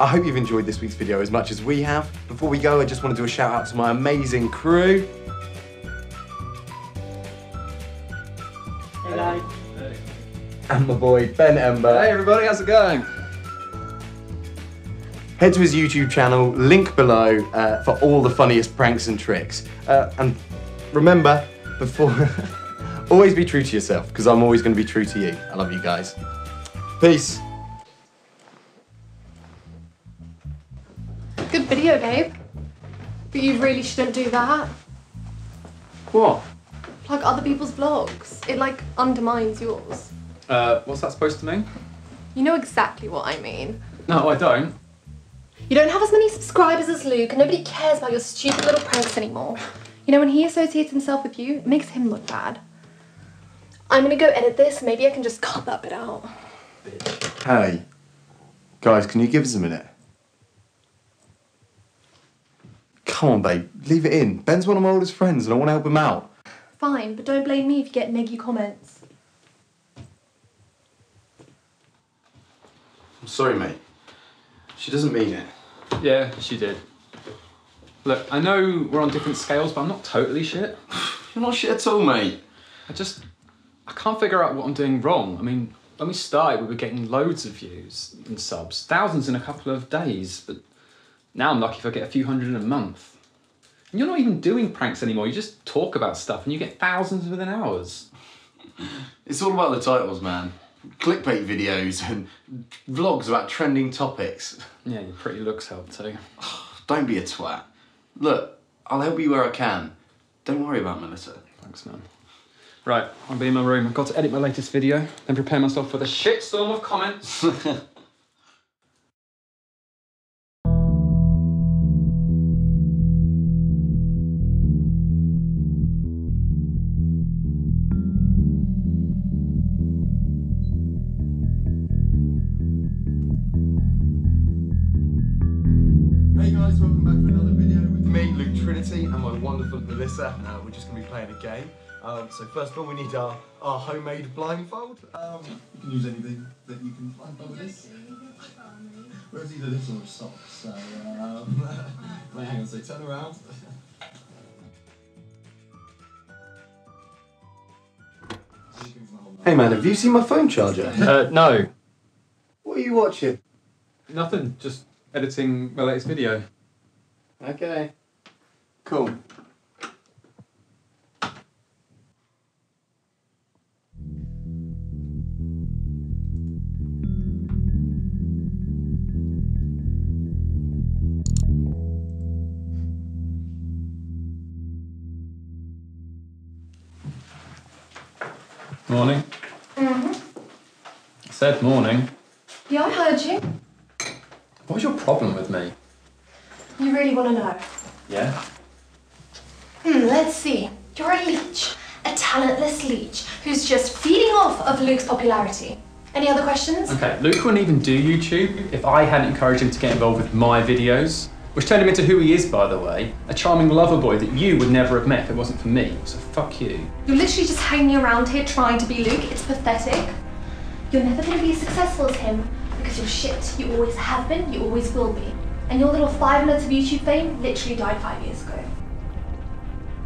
I hope you've enjoyed this week's video as much as we have. Before we go, I just want to do a shout out to my amazing crew. Hello. And my boy, Ben Ember. Hey everybody, how's it going? Head to his YouTube channel, link below, uh, for all the funniest pranks and tricks. Uh, and remember, before, always be true to yourself, because I'm always going to be true to you. I love you guys. Peace. Good video, babe. But you really shouldn't do that. What? Plug other people's vlogs. It like undermines yours. Uh, what's that supposed to mean? You know exactly what I mean. No, I don't. You don't have as many subscribers as Luke, and nobody cares about your stupid little pranks anymore. You know, when he associates himself with you, it makes him look bad. I'm gonna go edit this. Maybe I can just cut that bit out. Hey, guys, can you give us a minute? Come on, babe, leave it in. Ben's one of my oldest friends, and I want to help him out. Fine, but don't blame me if you get neggy comments. I'm sorry, mate. She doesn't mean it. Yeah, she did. Look, I know we're on different scales, but I'm not totally shit. You're not shit at all, mate. I just, I can't figure out what I'm doing wrong. I mean, when we started, we were getting loads of views and subs, thousands in a couple of days, but now I'm lucky if I get a few hundred in a month. And you're not even doing pranks anymore, you just talk about stuff and you get thousands within hours. It's all about the titles, man. Clickbait videos and vlogs about trending topics. Yeah, your pretty looks help too. Don't be a twat. Look, I'll help you where I can. Don't worry about Melissa. Thanks, man. Right, I'll be in my room. I've got to edit my latest video, then prepare myself for the shitstorm of comments. me, Luke Trinity, and my wonderful Melissa. Uh, we're just going to be playing a game. Um, so first of all, we need our, our homemade blindfold. Um, you can use anything that you can find over this. Where's either this or a sock? So, um, wait, hang on, so turn around. Hey man, have you seen my phone charger? uh, no, What are you watching? nothing. Just editing my latest video. Okay. Cool. Morning. Mm-hmm. I said morning. Yeah, I heard you. What's your problem with me? You really want to know? Yeah? Hmm, let's see. You're a leech. A talentless leech who's just feeding off of Luke's popularity. Any other questions? Okay, Luke wouldn't even do YouTube if I hadn't encouraged him to get involved with my videos, which turned him into who he is, by the way. A charming lover boy that you would never have met if it wasn't for me. So fuck you. You're literally just hanging around here trying to be Luke. It's pathetic. You're never going to be as successful as him because you're shit. You always have been, you always will be. And your little five minutes of YouTube fame literally died five years ago.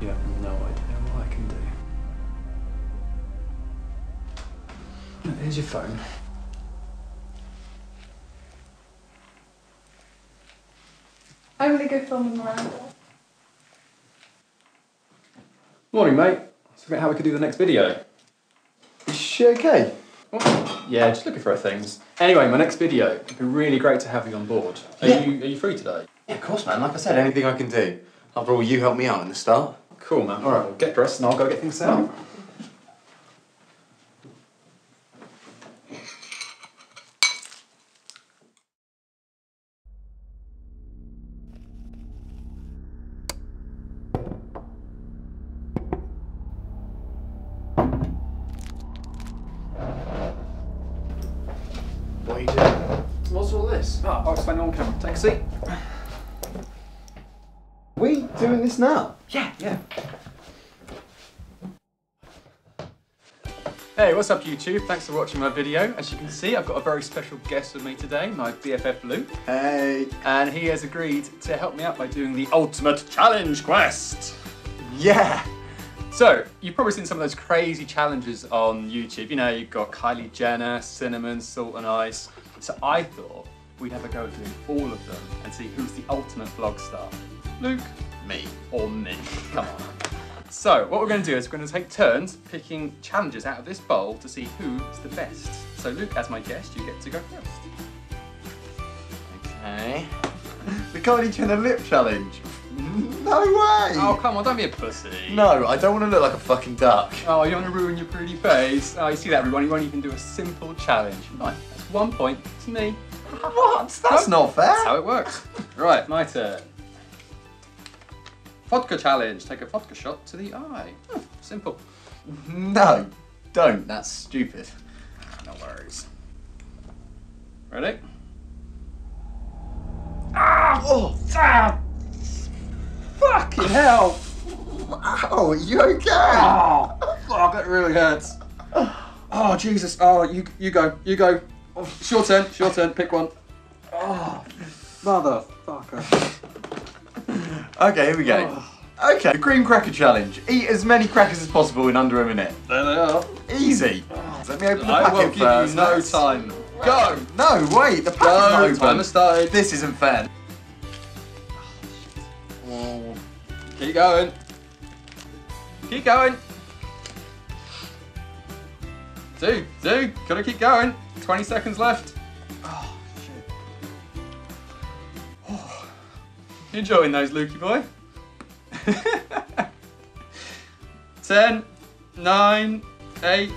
You have no idea what I can do. Here's your phone. I'm going to go film Miranda. Morning, mate. Let's figure out how we could do the next video. Is she okay? Oh, yeah, just looking for things. Anyway, my next video. It'd be really great to have you on board. Are Yeah. you are you free today? Yeah, of course, man. Like I said, anything I can do. After all, you helped me out in the start. Cool, man. All right, well, get dressed and I'll go get things set up. What are you doing? What's all this? Oh, I'll explain on camera. Take a seat. We doing this now? Yeah, yeah. Hey, what's up YouTube? Thanks for watching my video. As you can see, I've got a very special guest with me today, my BFF Luke. Hey. And he has agreed to help me out by doing the Ultimate Challenge Quest. Yeah. So, you've probably seen some of those crazy challenges on YouTube. You know, you've got Kylie Jenner, Cinnamon, Salt and Ice. So I thought we'd have a go at doing all of them and see who's the ultimate vlog star. Luke Me. or me. Come on. So, what we're going to do is we're going to take turns picking challenges out of this bowl to see who's the best. So, Luke, as my guest, you get to go first. Okay. we can't The Kylie Jenner lip challenge. No way. Oh, come on, don't be a pussy. No, I don't want to look like a fucking duck. Oh, you want to ruin your pretty face? Oh, you see that, everyone? You won't even do a simple challenge. Right, that's one point to me. What? That's not fair. That's how it works. Right, my turn. Vodka challenge. Take a vodka shot to the eye. Hmm, simple. No, don't. That's stupid. No worries. Ready? Ah! Oh, Ah! Fucking hell! ow, are you okay? Oh, fuck, that really hurts. Oh, Jesus. Oh, you you go. You go. Oh, it's your turn. It's your turn. Pick one. Oh, motherfucker. Okay, here we go. Oh. Okay, the cream cracker challenge. Eat as many crackers as possible in under a minute. There they are. Easy. Let me open the I packet will give first. you no time. Go! No, wait, the packet's Go! not open. Time has started. This isn't fair. Oh. Keep going. Keep going. Dude, dude, gotta keep going. 20 seconds left. You enjoying those, Lukey boy? 10, 9, 8,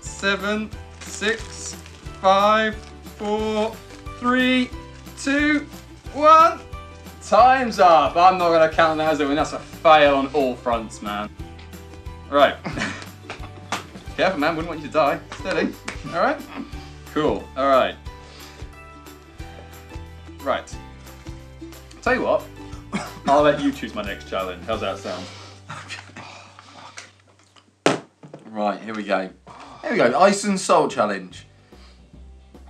7, 6, 5, 4, 3, 2, 1. Time's up. I'm not going to count that as a win. That's a fail on all fronts, man. Right. Careful, man. Wouldn't want you to die. Steady. All right. Cool. All right. Right. Tell you what. I'll let you choose my next challenge. How's that sound? Right, here we go. Here we go. Ice and salt challenge.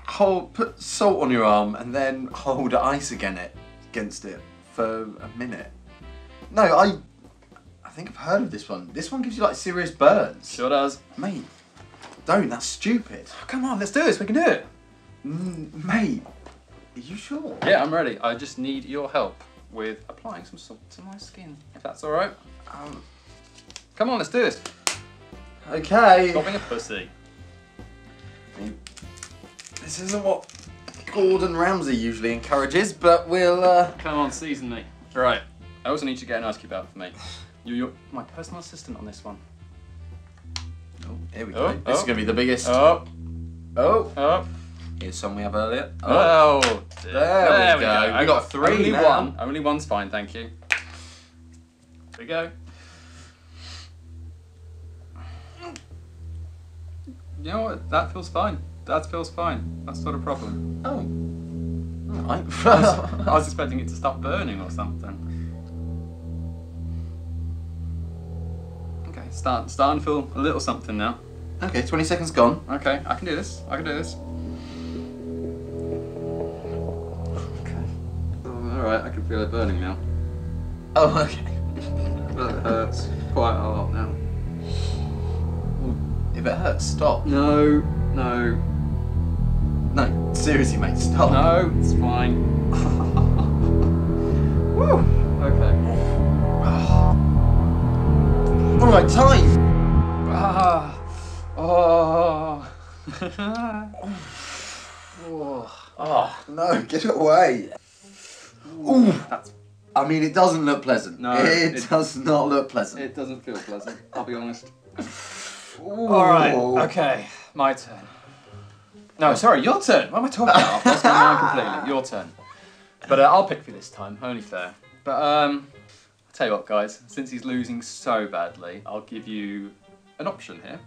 Hold, put salt on your arm and then hold ice again it, against it for a minute. No, I, I think I've heard of this one. This one gives you like serious burns. Sure does. Mate, don't. That's stupid. Come on, let's do this. We can do it. Mm, mate, are you sure? Yeah, I'm ready. I just need your help with applying some salt to my skin, if that's all right. Um, Come on, let's do this. okay. Stop being a pussy. This isn't what Gordon Ramsay usually encourages, but we'll. Uh... Come on, season me. Right. I also need you to get an ice cube out for me. You're, you're my personal assistant on this one. Oh, here we Oh, go. This is oh. gonna be the biggest. Oh, Oh, oh, here's some we have earlier. Oh, oh. There we go. I We got three Only now. one. Only one's fine, thank you. Here we go. You know what? That feels fine. That feels fine. That's not a problem. oh. Alright. I was expecting it to stop burning or something. Okay, start, starting to feel a little something now. okay, 20 seconds gone. Okay, I can do this. I can do this. Can feel it burning now. Oh, okay. That hurts quite a lot now. If it hurts, stop. No, no, No, seriously, mate, stop. no, it's fine. Woo. Okay. Alright, time. Ah. Oh. Oh, no, get away. Ooh. That's, I mean, it doesn't look pleasant. No, it, it- does not look pleasant. it doesn't feel pleasant, I'll be honest. Ooh. Alright, okay, my turn. No, sorry, your turn. What am I talking about? I've lost my mind completely. Your turn. But uh, I'll pick for this time, only fair. But um, I'll tell you what, guys, since he's losing so badly, I'll give you an option here.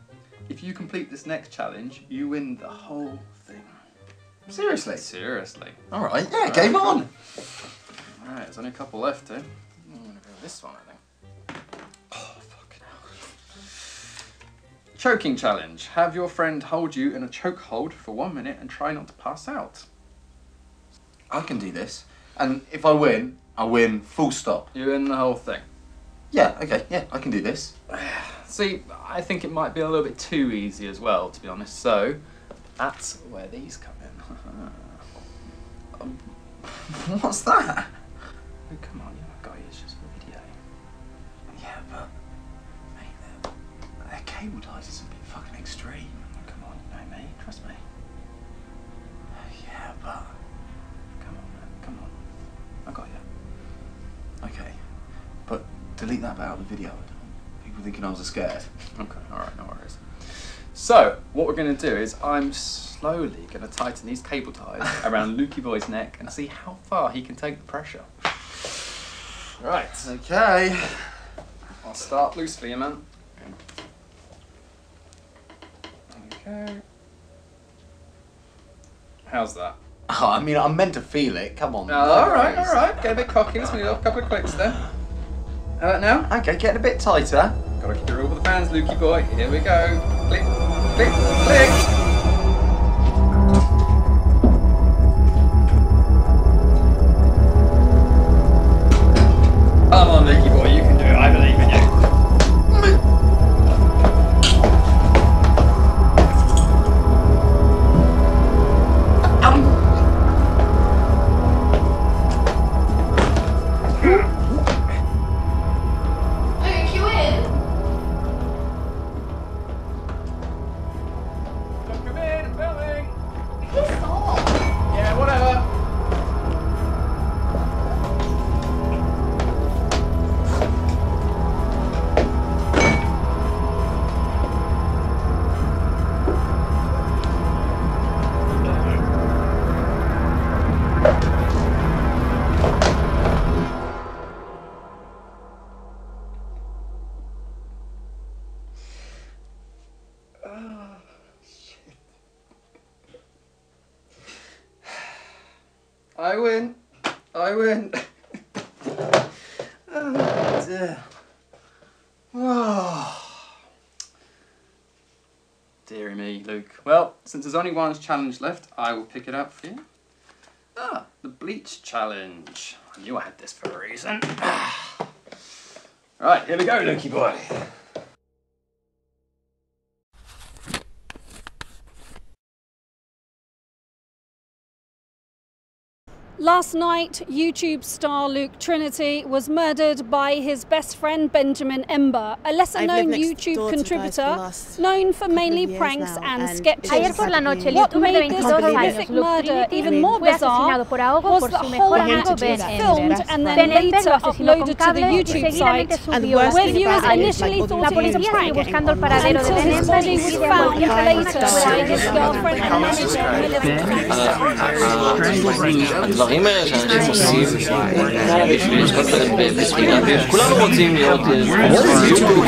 If you complete this next challenge, you win the whole thing. Seriously? Seriously. Alright, yeah, game on. Alright, there's only a couple left, eh? I'm gonna go this one, I think. Oh, fucking hell. Choking challenge. Have your friend hold you in a choke hold for one minute and try not to pass out. I can do this. And if I win, I win full stop. You win the whole thing. Yeah, okay, yeah, I can do this. See, I think it might be a little bit too easy as well, to be honest. So, that's where these come in. What's that? Oh, come on, you're a guy. It's just a video. Yeah, but mate, their, cable ties is a bit fucking extreme. Oh, come on, you know me. Trust me. Yeah, but Come on, man. Come on. I got you. okay, but delete that bit out of the video. People thinking I was scared. Okay, alright, no worries. So, what we're going to do is I'm slowly going to tighten these cable ties around Lukey Boy's neck and see how far he can take the pressure. Right, Okay. I'll start loose for you, man. Okay. How's that? Oh, I mean, I'm meant to feel it. Come on. Oh, alright, alright. Get a bit cocky. Let's do a couple of clicks there. How about now? Okay, getting a bit tighter. Gotta keep it real with the fans, Lukey boy. Here we go. Click, click, click. Come on, Lukey win. Oh, dear. Deary me, Luke. Well, since there's only one challenge left, I will pick it up for you. Ah, the bleach challenge. I knew I had this for a reason. right, here we go, Lukey boy. Last night, YouTube star Luke Trinity was murdered by his best friend Benjamin Ember, a lesser-known YouTube door to you guys for the contributor known for mainly pranks now, and and sketches. Ayer por la noche, What made this horrific murder Trinity, even more bizarre por ahogo was por that whole amigo act Ben was filmed and then Ben later lo uploaded to the YouTube site. And the subió Where viewers about it is, initially thought La it was a prank. sigue buscando el paradero de Until his body was pide found cualquier later by his girlfriend and manager, הדברים האלה שאנשים עושים, יש כל מיני בספינה, כולנו רוצים להיות יוטיוב,